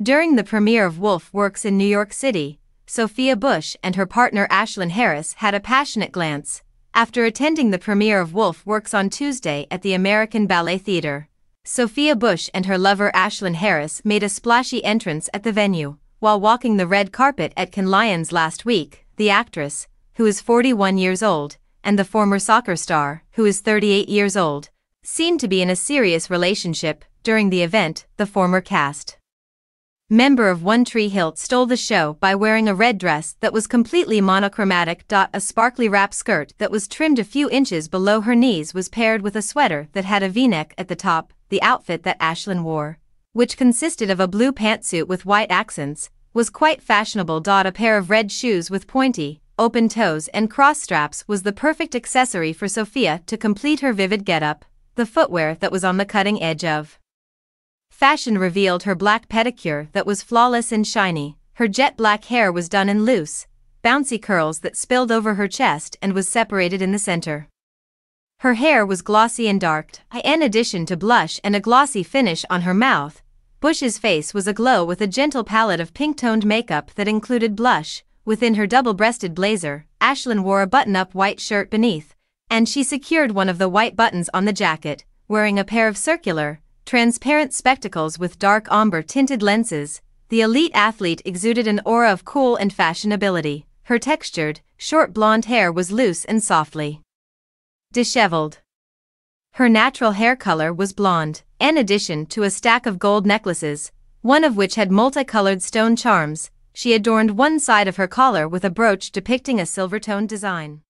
During the premiere of Woolf Works in New York City, Sophia Bush and her partner Ashlyn Harris had a passionate glance after attending the premiere of Woolf Works on Tuesday at the American Ballet Theatre. Sophia Bush and her lover Ashlyn Harris made a splashy entrance at the venue. While walking the red carpet at Cannes Lions last week, the actress, who is 41 years old, and the former soccer star, who is 38 years old, seemed to be in a serious relationship. During the event, the former cast member of One Tree Hill stole the show by wearing a red dress that was completely monochromatic. A sparkly wrap skirt that was trimmed a few inches below her knees was paired with a sweater that had a v-neck at the top, the outfit that Ashlyn wore, which consisted of a blue pantsuit with white accents, was quite fashionable. A pair of red shoes with pointy, open toes and cross straps was the perfect accessory for Sophia to complete her vivid getup, the footwear that was on the cutting edge of fashion revealed her black pedicure that was flawless and shiny, her jet black hair was done in loose, bouncy curls that spilled over her chest and was separated in the center. Her hair was glossy and dark, in addition to blush and a glossy finish on her mouth. Bush's face was aglow with a gentle palette of pink-toned makeup that included blush. Within her double-breasted blazer, Ashlyn wore a button-up white shirt beneath, and she secured one of the white buttons on the jacket, wearing a pair of circular, transparent spectacles with dark ombre tinted lenses. The elite athlete exuded an aura of cool and fashionability. Her textured, short blonde hair was loose and softly disheveled. Her natural hair color was blonde, in addition to a stack of gold necklaces, one of which had multicolored stone charms, she adorned one side of her collar with a brooch depicting a silver-toned design.